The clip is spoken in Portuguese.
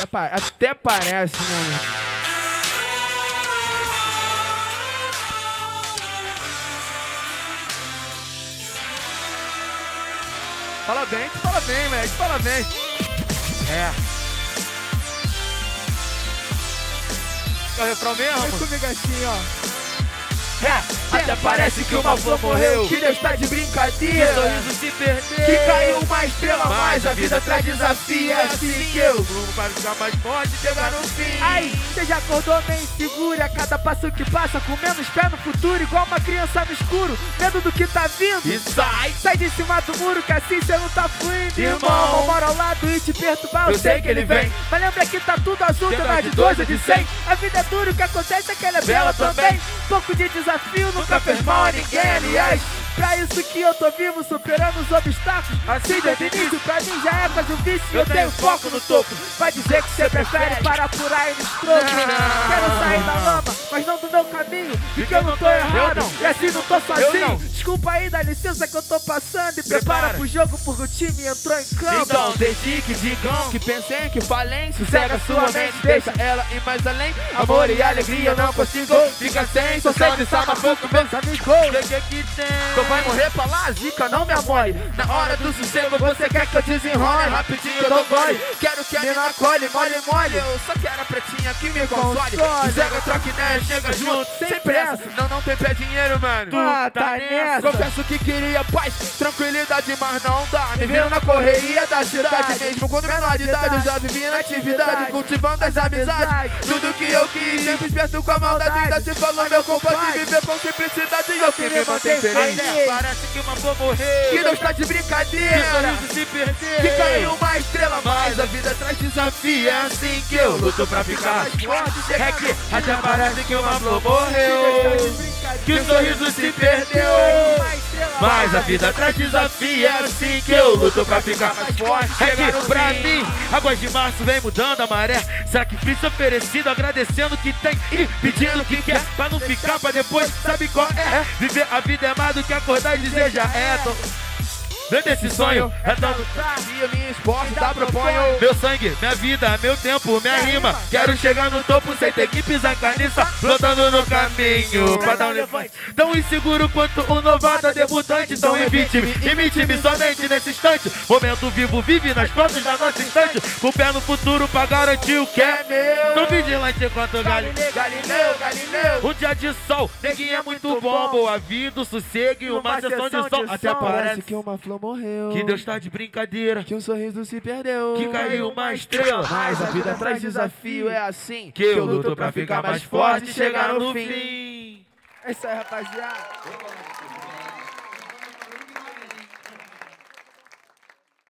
Até, pa até parece, né? Fala bem, fala bem, moleque, fala bem. É. É o refrão mesmo? Vem comigo assim, ó. É, até parece que uma flor morreu. Que Deus tá de brincadeira. Que sorriso se perdeu. Que caiu uma estrela, mas a vida traz desafio. É assim que eu. O grupo vai ficar mais forte e chegar no fim. Ai, você já acordou meio inseguro. A cada passo que passa, com menos fé no futuro. Igual uma criança no escuro. Medo do que tá vindo. E sai. Sai de cima do muro que assim cê não tá fluindo. Irmão. Eu moro ao lado e te perturbar. Eu sei que ele vem. Mas lembra que tá tudo azul, Tem mais de dois ou ou de cem. A vida é dura, o que acontece é que ela é Bela também. Pouco de desafio nunca fez mal a ninguém, aliás. Pra isso que eu tô vivo, superando os obstáculos. Assim desde o início, pra mim já é quase um vício. Eu Eu tenho foco no topo. Vai dizer que você prefere para por aí nos trocos. Quero sair da lama, mas não do meu caminho. Porque eu não tô errado. E assim não tô sozinho. Desculpa aí, dá licença que eu tô passando. E Prepara. prepara pro jogo, porque o time entrou em campo. Então, desde que digam que pensem que falem, sossega sua mente, deixa ela ir mais além. Amor e alegria eu não consigo, fica sem, só sei que sabe pouco meus amigos. Que que que tem? Tu vai morrer pra lá, zica, não me amole. Na hora do sossego você quer que eu desenrole Rapidinho eu dou gole Quero que a mina colhe, mole, mole Eu só quero a pretinha que me console. Zega, troca ideia, chega junto Sem pressa, não, não tem pé dinheiro, mano Ah, tá nessa. Confesso que queria paz, tranquilidade, mas não dá. Me vendo na correria da cidade Mesmo. Quando menor de idade eu já vivi na atividade Cultivando as amizades. Tudo que eu quis, sempre esperto com a maldade. Ainda se falou meu compadre Viver com simplicidade eu que me mantenho feliz. Parece que uma flor morreu. Que Deus tá de que brincadeira. sorriso se perdeu. Que caiu uma estrela, Mas a vida traz desafio. É assim que eu luto pra ficar mais forte. É que até parece que uma flor morreu. Que o sorriso se perdeu Mas a vida traz desafio É assim que eu luto pra ficar mais forte É que pra mim Águas de março vem mudando a maré. Sacrifício oferecido agradecendo o que tem E pedindo o que quer. Pra não ficar pra depois Sabe qual é? Viver a vida é mais do que acordar e dizer já é Tô Vendo esse sonho, é E o minha esporte dá proponho. meu sangue, minha vida, meu tempo, minha rima. Quero chegar no topo sem ter que pisar carniça. Flotando no caminho pra dar um levante. Tão inseguro quanto um novato debutante. Tão evite-me, imite-me somente nesse instante. Momento vivo, vive nas fotos da nossa instante. Com o pé no futuro pra garantir o que é meu. Tô vigilante enquanto galho. Galileu, Galileu. Um dia de sol, neguinho é muito bom. Boa vida, sossego e uma sessão de som. Até parece que uma flor morreu. que Deus tá de brincadeira. Que um sorriso se perdeu. Que caiu uma estrela. Mas a vida traz desafio, é assim Que eu luto pra ficar mais forte e chegar no fim. É isso aí, rapaziada.